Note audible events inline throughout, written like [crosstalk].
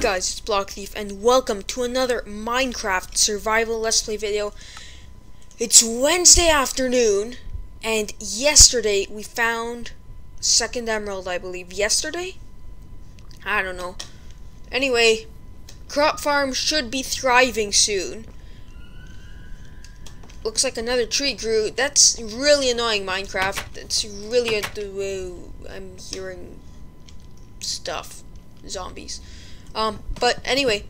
guys, it's Block Thief, and welcome to another Minecraft Survival Let's Play video. It's Wednesday afternoon, and yesterday we found second emerald, I believe. Yesterday? I don't know. Anyway, crop farm should be thriving soon. Looks like another tree grew. That's really annoying, Minecraft. That's really a... I'm hearing stuff. Zombies. Um, but anyway,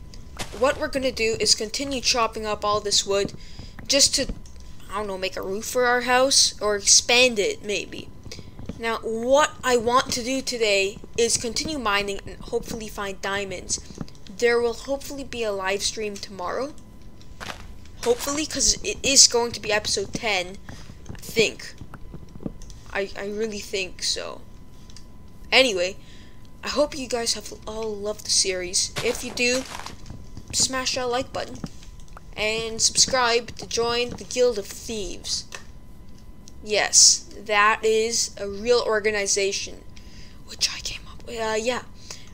what we're gonna do is continue chopping up all this wood just to, I don't know, make a roof for our house or expand it maybe. Now, what I want to do today is continue mining and hopefully find diamonds. There will hopefully be a live stream tomorrow. Hopefully, because it is going to be episode 10. I think. I, I really think so. Anyway, I hope you guys have all loved the series. If you do, smash that like button. And subscribe to join the Guild of Thieves. Yes, that is a real organization. Which I came up with. Uh, yeah.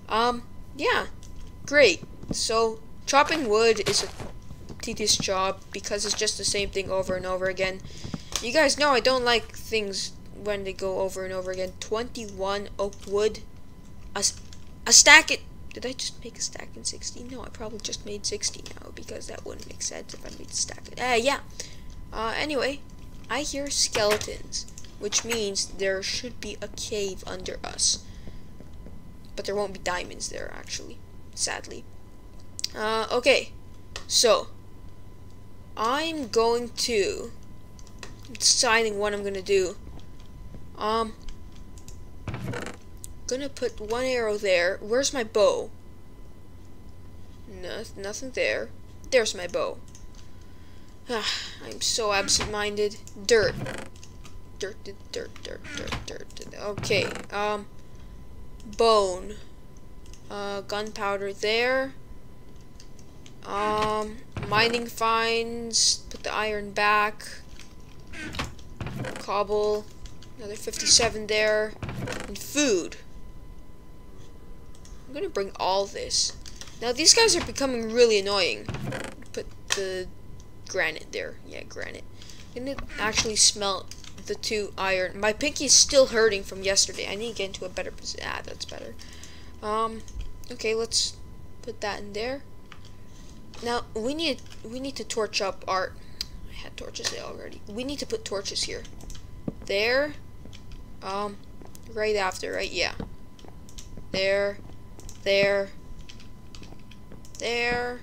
Um, yeah. Great. So, chopping wood is a tedious job because it's just the same thing over and over again. You guys know I don't like things when they go over and over again. 21 oak wood a, a stack it. Did I just make a stack in 60? No, I probably just made 60 now because that wouldn't make sense if I made a stack. Uh, yeah. Uh, anyway, I hear skeletons, which means there should be a cave under us. But there won't be diamonds there, actually. Sadly. Uh, okay. So, I'm going to... deciding what I'm to do. Um, gonna put one arrow there. Where's my bow? No, nothing there. There's my bow. Ah, I'm so absent-minded. Dirt. Dirt, dirt, dirt, dirt, dirt, dirt. Okay, um, bone. Uh, gunpowder there. Um, mining finds. Put the iron back. Cobble. Another 57 there. And food. Gonna bring all this. Now these guys are becoming really annoying. Put the granite there. Yeah, granite. I'm gonna actually smelt the two iron. My pinky is still hurting from yesterday. I need to get into a better position. Ah, that's better. Um, okay, let's put that in there. Now we need we need to torch up our. I had torches there already. We need to put torches here. There. Um, right after, right? Yeah. There there, there.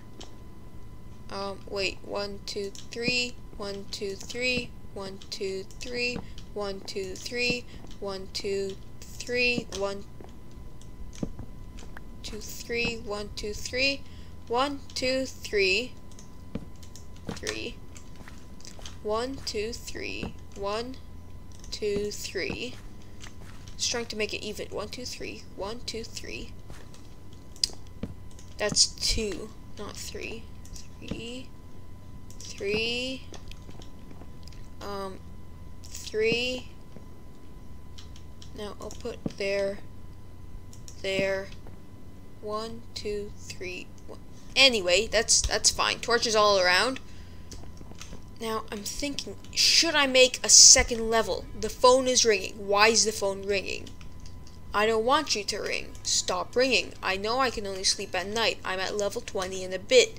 Um, wait, one, two, three, one, two, three, one, two, three, one, two, three, one, two, three, one, two, three, one, two, three, one, two, three, three, one, two, three, one, two, three. Just trying to make it even. One, two, three, one, two, three. That's two, not three. Three, three, um, three. Now I'll put there, there, one, two, three. One. Anyway, that's that's fine. Torches all around. Now I'm thinking, should I make a second level? The phone is ringing. Why is the phone ringing? I don't want you to ring. Stop ringing. I know I can only sleep at night. I'm at level 20 in a bit.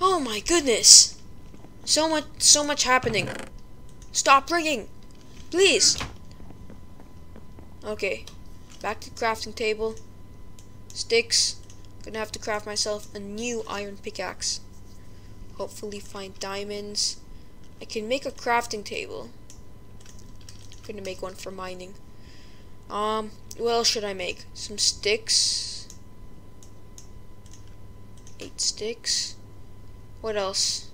Oh my goodness. So much so much happening. Stop ringing. Please. Okay. Back to crafting table. Sticks. Gonna have to craft myself a new iron pickaxe. Hopefully find diamonds. I can make a crafting table. Gonna make one for mining. Um, what else should I make? Some sticks. Eight sticks. What else?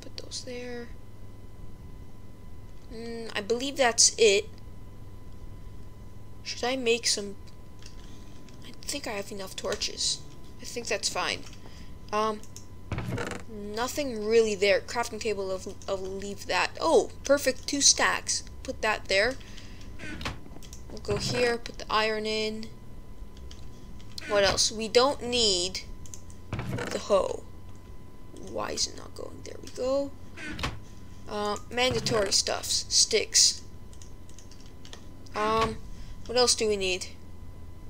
Put those there. Mm, I believe that's it. Should I make some... I think I have enough torches. I think that's fine. Um, nothing really there. Crafting table, I'll leave that. Oh, perfect, two stacks. Put that there. We'll go here, put the iron in. What else? We don't need the hoe. Why is it not going? There we go. Uh, mandatory stuffs. Sticks. Um, what else do we need?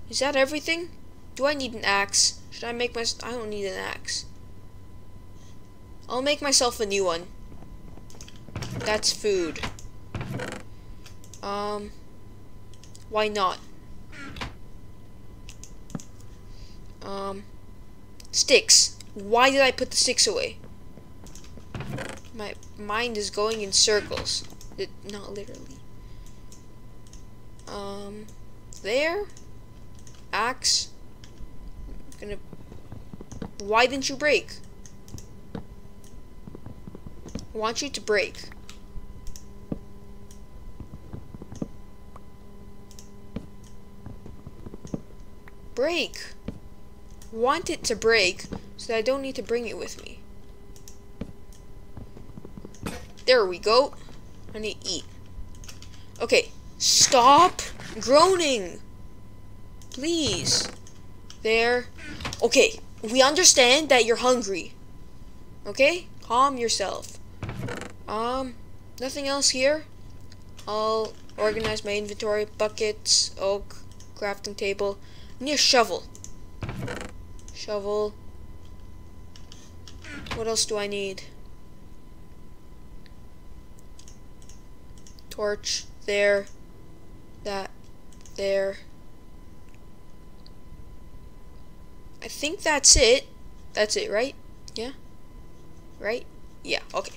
Is that everything? Do I need an axe? Should I make my... I don't need an axe. I'll make myself a new one. That's food. Um, why not? Um, sticks. Why did I put the sticks away? My mind is going in circles. It, not literally. Um, there. Axe. I'm gonna. Why didn't you break? I want you to break. Break. Want it to break so that I don't need to bring it with me. There we go. I need to eat. Okay. Stop groaning. Please. There. Okay. We understand that you're hungry. Okay? Calm yourself. Um, nothing else here. I'll organize my inventory. Buckets, oak, crafting table. A shovel. Shovel. What else do I need? Torch. There. That. There. I think that's it. That's it, right? Yeah? Right? Yeah, okay.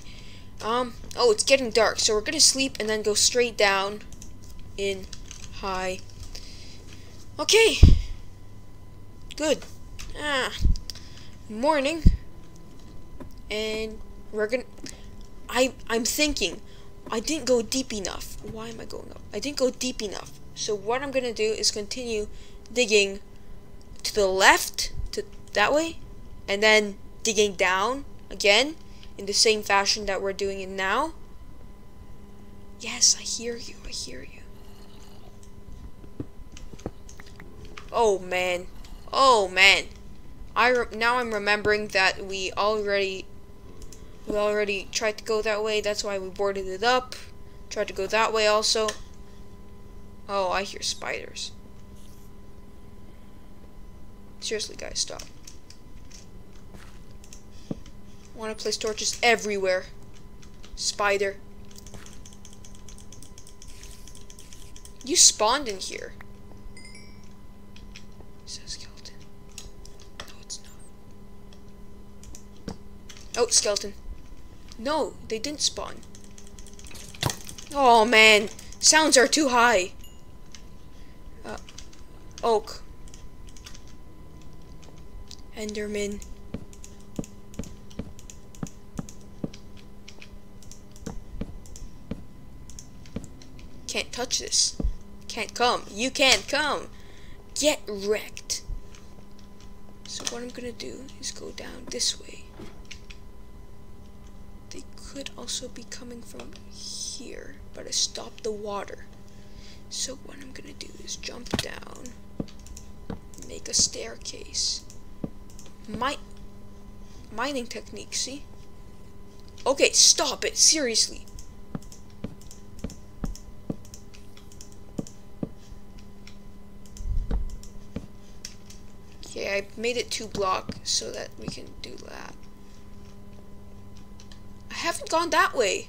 Um, oh, it's getting dark, so we're gonna sleep and then go straight down in high. Okay. Good. Ah. Morning. And we're gonna... I, I'm thinking, I didn't go deep enough. Why am I going up? I didn't go deep enough. So what I'm gonna do is continue digging to the left, to that way, and then digging down again in the same fashion that we're doing it now. Yes, I hear you. I hear you. Oh man. Oh man. I now I'm remembering that we already we already tried to go that way. That's why we boarded it up. Tried to go that way also. Oh, I hear spiders. Seriously, guys, stop. Want to place torches everywhere. Spider. You spawned in here. It's a skeleton. No, it's not. Oh, skeleton. No, they didn't spawn. Oh, man. Sounds are too high. Uh, oak. Enderman. Can't touch this. Can't come. You can't come. Get wrecked. So what I'm gonna do is go down this way. They could also be coming from here, but I stopped the water. So what I'm gonna do is jump down, make a staircase. My mining technique, see? Okay, stop it, seriously. Okay, I made it two block so that we can do that. Haven't gone that way.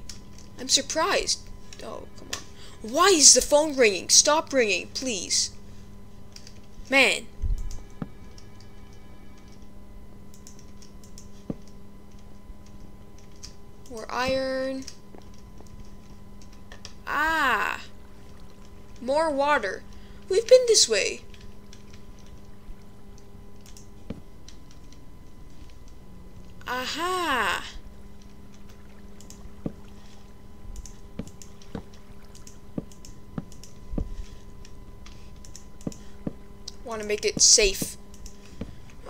I'm surprised. Oh, come on. Why is the phone ringing? Stop ringing, please. Man. More iron. Ah. More water. We've been this way. Aha! Want to make it safe.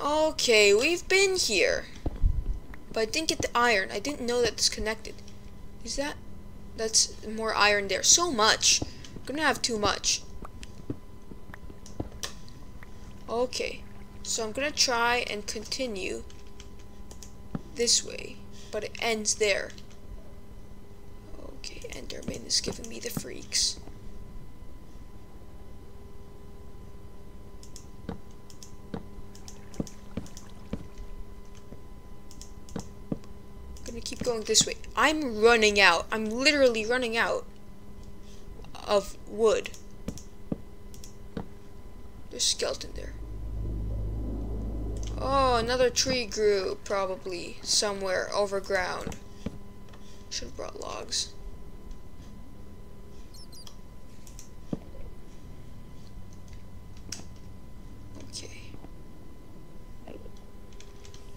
Okay, we've been here. But I didn't get the iron. I didn't know that it's connected. Is that... That's more iron there. So much. I'm gonna have too much. Okay. So I'm gonna try and continue this way, but it ends there. Okay, Enderman is giving me the freaks. Keep going this way. I'm running out. I'm literally running out of wood. There's a skeleton there. Oh, another tree grew, probably, somewhere overground. Should have brought logs. Okay.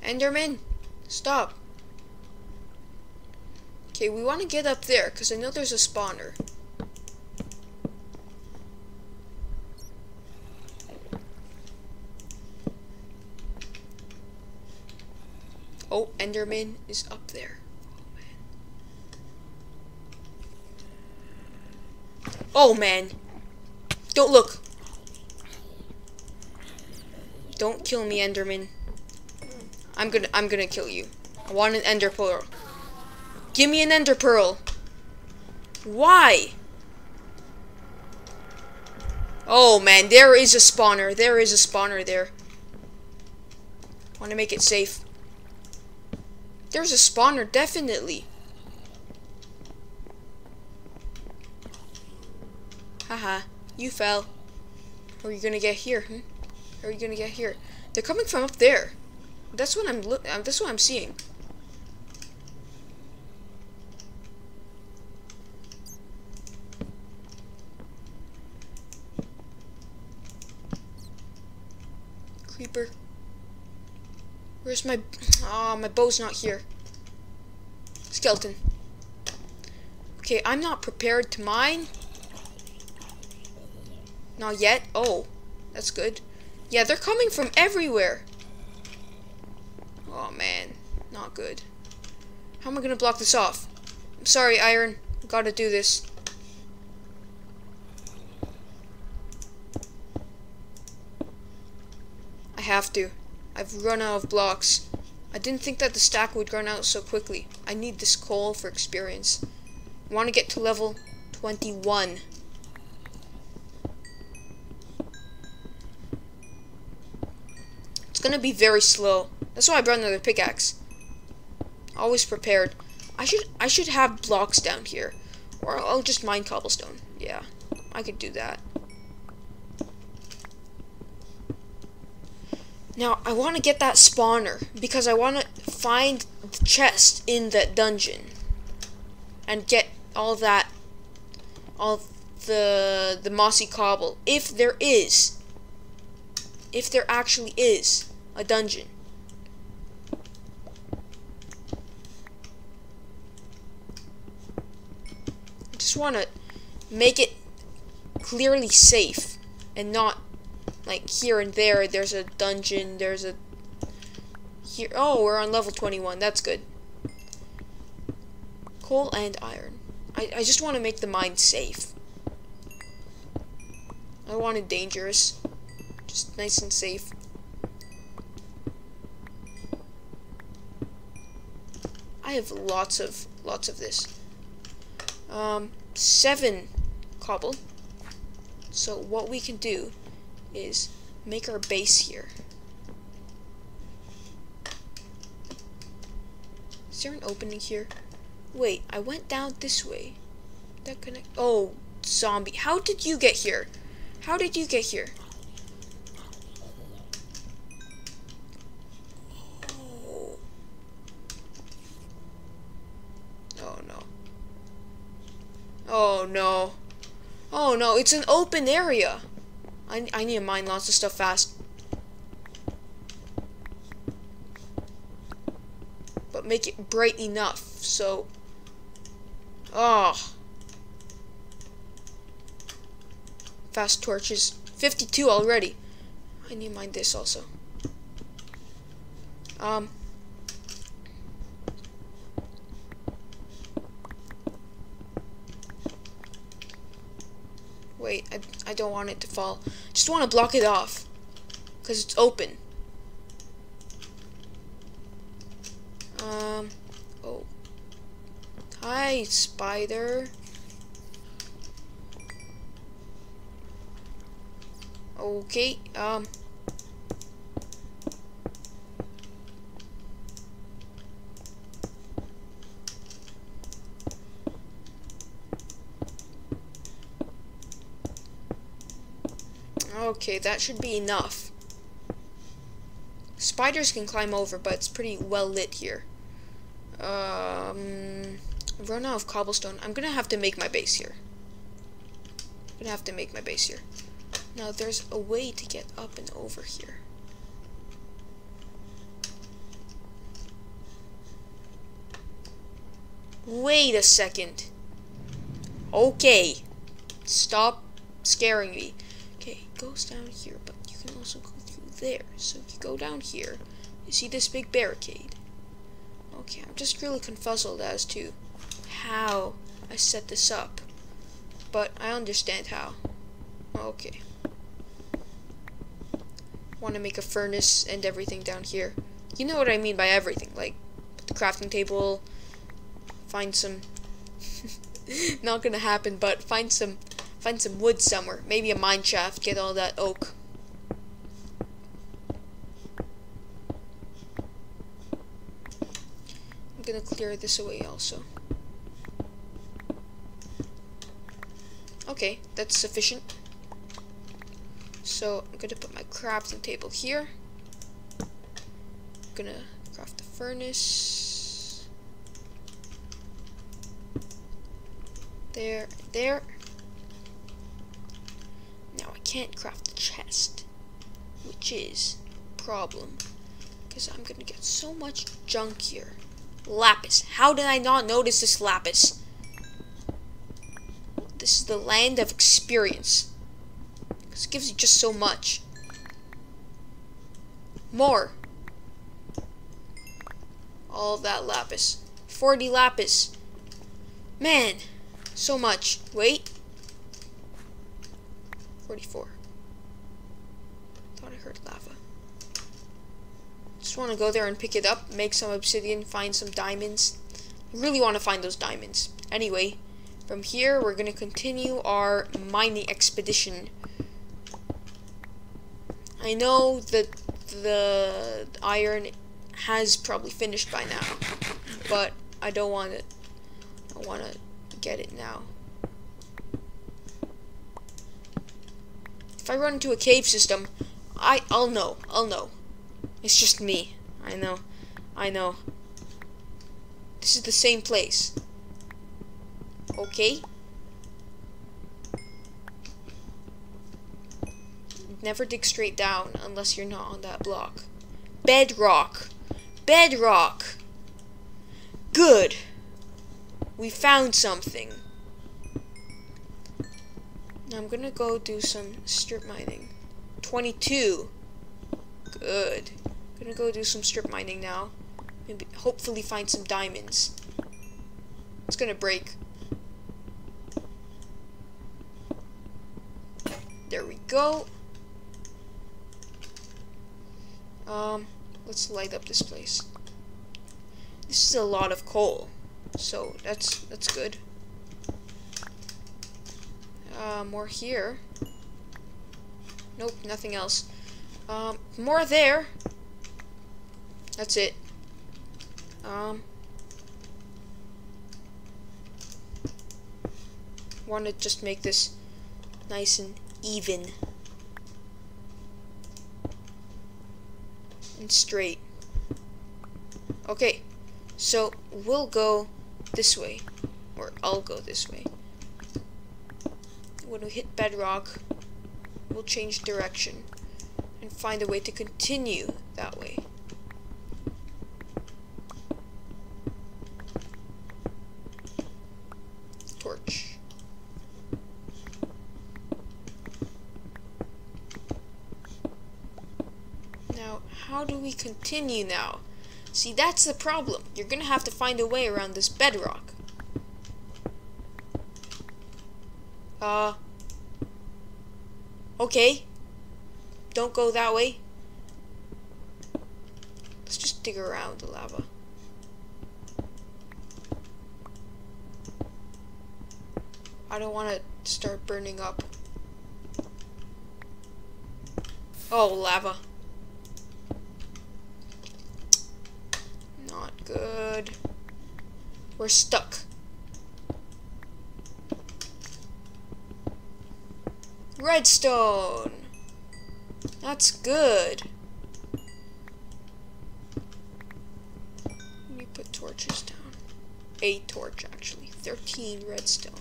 Enderman, stop. Okay, we want to get up there, because I know there's a spawner. Oh, Enderman is up there. Oh man. Don't look. Don't kill me, Enderman. I'm gonna I'm gonna kill you. I want an ender pearl. Give me an ender pearl. Why? Oh man, there is a spawner. There is a spawner there. Want to make it safe. There's a spawner, definitely. Haha, you fell. How are you gonna get here? Hmm? Are you gonna get here? They're coming from up there. That's what I'm. Um, that's what I'm seeing. Creeper. Where's my... Ah, oh, my bow's not here. Skeleton. Okay, I'm not prepared to mine. Not yet. Oh, that's good. Yeah, they're coming from everywhere. Oh, man. Not good. How am I going to block this off? I'm sorry, Iron. Gotta do this. Have to. I've run out of blocks. I didn't think that the stack would run out so quickly. I need this coal for experience. I want to get to level 21. It's gonna be very slow. That's why I brought another pickaxe. Always prepared. I should I should have blocks down here. Or I'll just mine cobblestone. Yeah, I could do that. Now, I want to get that spawner because I want to find the chest in that dungeon and get all that, all the the mossy cobble. If there is, if there actually is a dungeon. I just want to make it clearly safe and not like here and there there's a dungeon there's a here oh we're on level 21 that's good. Coal and iron. I, I just want to make the mine safe. I want it dangerous. Just nice and safe. I have lots of lots of this. Um seven cobble. So what we can do is make our base here. Is there an opening here? Wait, I went down this way. That connect. Oh, zombie. How did you get here? How did you get here? Oh. Oh no. Oh no. Oh no, it's an open area. I, I need to mine lots of stuff fast. But make it bright enough, so... Oh. Fast torches. 52 already. I need to mine this also. Um... Wait, I, I don't want it to fall. Just want to block it off. Because it's open. Um, oh. Hi, spider. Okay, um, Okay, that should be enough. Spiders can climb over, but it's pretty well lit here. Um, I've run out of cobblestone. I'm gonna have to make my base here. I'm gonna have to make my base here. Now, there's a way to get up and over here. Wait a second. Okay. Stop scaring me. Goes down here, but you can also go through there. So if you go down here, you see this big barricade. Okay, I'm just really confuzzled as to how I set this up. But I understand how. Okay. Want to make a furnace and everything down here. You know what I mean by everything. Like, the crafting table, find some... [laughs] not gonna happen, but find some find some wood somewhere. Maybe a mine shaft, get all that oak. I'm gonna clear this away also. Okay, that's sufficient. So I'm gonna put my crafting table here. I'm gonna craft the furnace. There, there. Can't craft the chest, which is a problem. Because I'm gonna get so much junk here. Lapis. How did I not notice this lapis? This is the land of experience. This gives you just so much. More. All that lapis. 40 lapis. Man, so much. Wait. 44. Thought I heard lava. Just want to go there and pick it up, make some obsidian, find some diamonds. I really want to find those diamonds. Anyway, from here, we're going to continue our mining expedition. I know that the iron has probably finished by now, but I don't want it. I want to get it now. If I run into a cave system, I I'll know. I'll know. It's just me. I know. I know. This is the same place. Okay. Never dig straight down unless you're not on that block. Bedrock. Bedrock. Good. We found something. Now I'm gonna go do some strip mining. 22. Good. I'm Gonna go do some strip mining now. Maybe hopefully find some diamonds. It's gonna break. There we go. Um, let's light up this place. This is a lot of coal, so that's that's good. More here. Nope, nothing else. Um, more there. That's it. Um, want to just make this nice and even. And straight. Okay, so we'll go this way. Or I'll go this way. When we hit bedrock, we'll change direction and find a way to continue that way. Torch. Now, how do we continue now? See, that's the problem. You're gonna have to find a way around this bedrock. Uh, okay. Don't go that way. Let's just dig around the lava. I don't want to start burning up. Oh, lava. Not good. We're stuck. Redstone! That's good. Let me put torches down. A torch, actually. 13 redstone.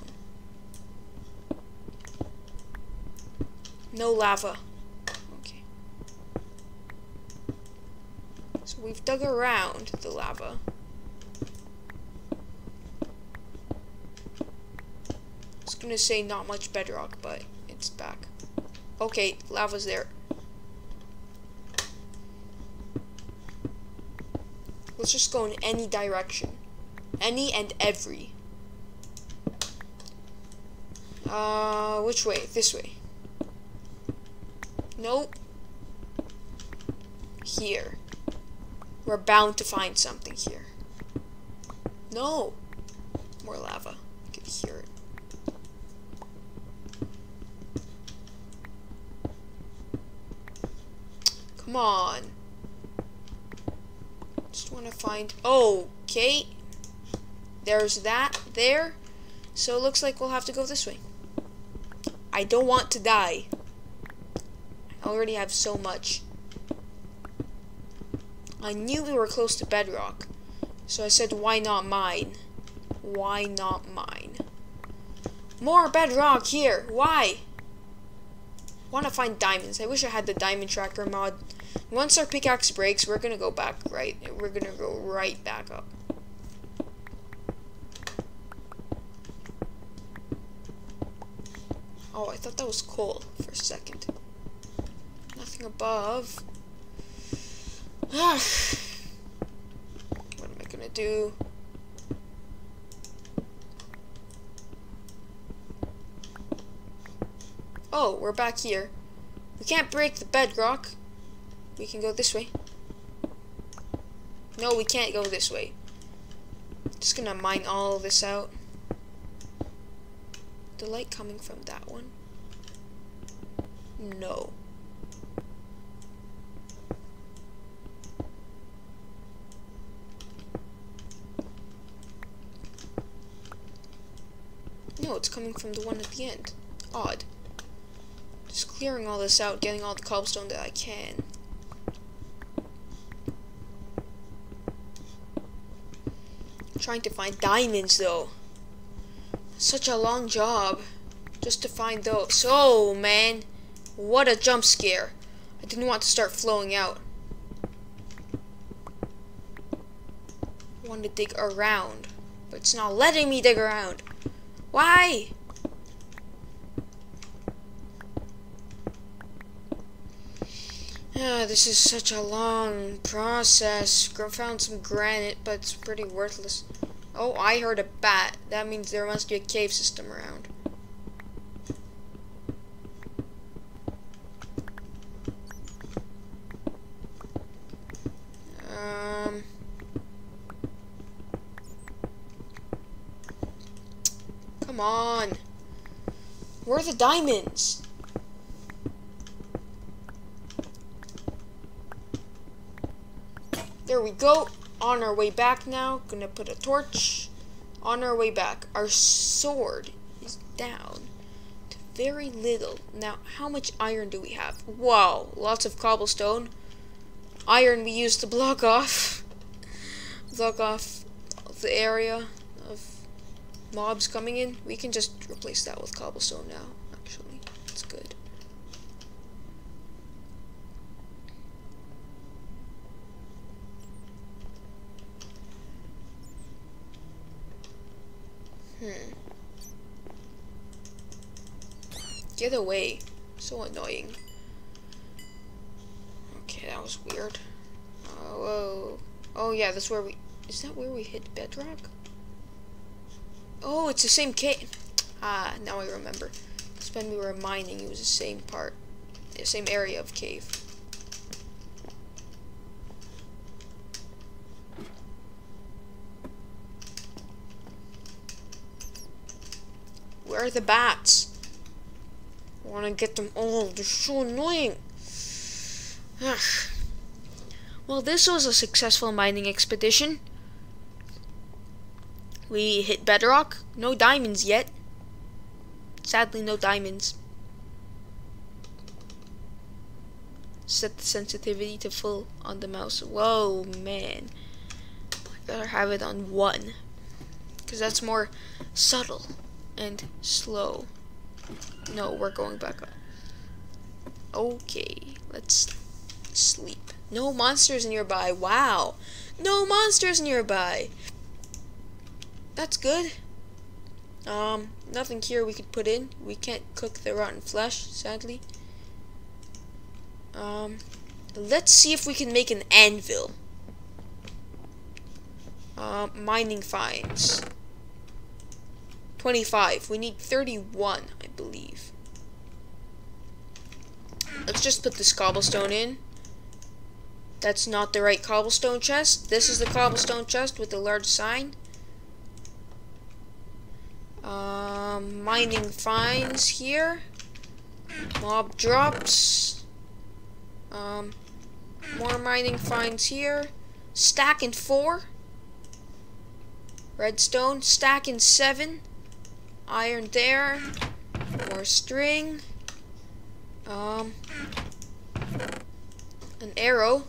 No lava. Okay. So we've dug around the lava. I was gonna say not much bedrock, but it's back. Okay, lava's there. Let's just go in any direction. Any and every. Uh, which way? This way. Nope. Here. We're bound to find something here. No. More lava. I can hear it. Come on. Just want to find... Okay. There's that there. So it looks like we'll have to go this way. I don't want to die. I already have so much. I knew we were close to bedrock. So I said, why not mine? Why not mine? More bedrock here. Why? want to find diamonds. I wish I had the diamond tracker mod. Once our pickaxe breaks, we're gonna go back right. We're gonna go right back up. Oh, I thought that was coal for a second. Nothing above. Ah. what am I gonna do? Oh, we're back here. We can't break the bedrock. We can go this way. No, we can't go this way. Just gonna mine all this out. The light coming from that one? No. No, it's coming from the one at the end. Odd. Just clearing all this out, getting all the cobblestone that I can. Trying to find diamonds though. Such a long job just to find those. Oh man, what a jump scare. I didn't want to start flowing out. I wanted to dig around, but it's not letting me dig around. Why? Yeah, this is such a long process. Found some granite, but it's pretty worthless. Oh, I heard a bat. That means there must be a cave system around. Um... Come on. Where are the diamonds? There we go. On our way back now. Gonna put a torch. On our way back. Our sword is down to very little. Now, how much iron do we have? Wow, lots of cobblestone. Iron we use to block off. block off the area of mobs coming in. We can just replace that with cobblestone now, actually. It's good. Hmm. Get away. So annoying. Okay, that was weird. Oh, whoa. Oh, yeah, that's where we... Is that where we hit bedrock? Oh, it's the same cave. Ah, now I remember. It's when we were mining, it was the same part. The same area of cave. Are the bats? I want to get them all. They're so annoying. Ugh. Well, this was a successful mining expedition. We hit bedrock. No diamonds yet. Sadly, no diamonds. Set the sensitivity to full on the mouse. Whoa, man. I better have it on 1. Because that's more subtle and slow. No, we're going back up. Okay, let's sleep. No monsters nearby. Wow. No monsters nearby. That's good. Um, nothing here we could put in. We can't cook the rotten flesh, sadly. Um, let's see if we can make an anvil. Uh, mining finds. 25. We need 31, I believe. Let's just put this cobblestone in. That's not the right cobblestone chest. This is the cobblestone chest with the large sign. Um, mining finds here. Mob drops. Um, more mining finds here. Stack in four. Redstone. Stack in seven. Iron there. More string. Um, an arrow.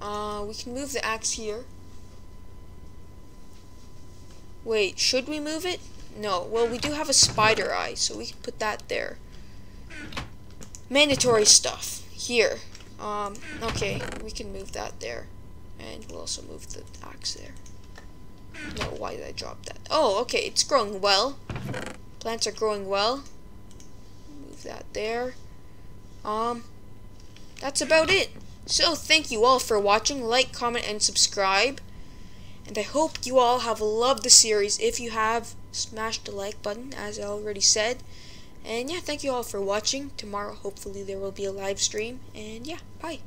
Uh, we can move the axe here. Wait, should we move it? No. Well, we do have a spider eye, so we can put that there. Mandatory stuff. Here. Um, okay, we can move that there. And we'll also move the axe there. No, why did I drop that? Oh, okay, it's growing well. Plants are growing well. Move that there. Um, that's about it. So, thank you all for watching. Like, comment, and subscribe. And I hope you all have loved the series. If you have, smash the like button, as I already said. And yeah, thank you all for watching. Tomorrow, hopefully, there will be a live stream. And yeah, bye.